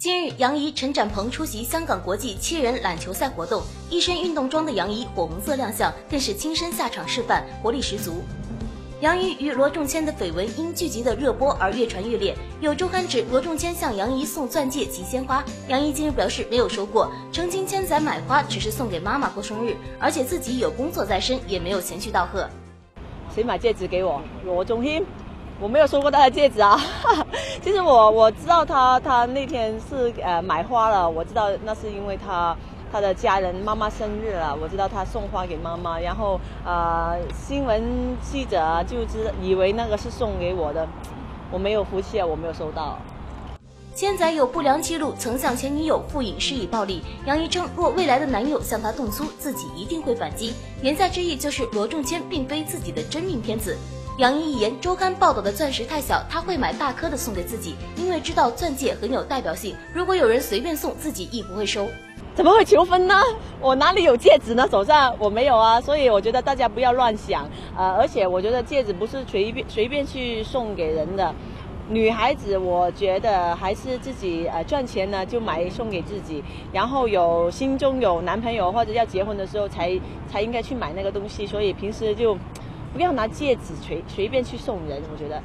近日，杨怡、陈展鹏出席香港国际七人篮球赛活动，一身运动装的杨怡火红色亮相，更是亲身下场示范，活力十足。杨怡与罗仲谦的绯闻因剧集的热播而越传越烈，有周刊指罗仲谦向杨怡送钻戒及鲜花，杨怡近日表示没有收过，澄清千载买花只是送给妈妈过生日，而且自己有工作在身，也没有前去道贺。谁买戒指给我？罗仲谦。我没有收过他的戒指啊，其实我我知道他他那天是呃买花了，我知道那是因为他他的家人妈妈生日了，我知道他送花给妈妈，然后呃新闻记者就知以为那个是送给我的，我没有福气啊，我没有收到。千载有不良记录，曾向前女友傅颖施以暴力。杨怡称，若未来的男友向她动粗，自己一定会反击。言下之意就是罗仲谦并非自己的真命天子。杨怡一言，周刊报道的钻石太小，他会买大颗的送给自己，因为知道钻戒很有代表性。如果有人随便送，自己亦不会收。怎么会求婚呢？我哪里有戒指呢？手上我没有啊，所以我觉得大家不要乱想。呃，而且我觉得戒指不是随便随便去送给人的。女孩子，我觉得还是自己呃赚钱呢，就买送给自己。然后有心中有男朋友或者要结婚的时候，才才应该去买那个东西。所以平时就。不要拿戒指随随便去送人，我觉得。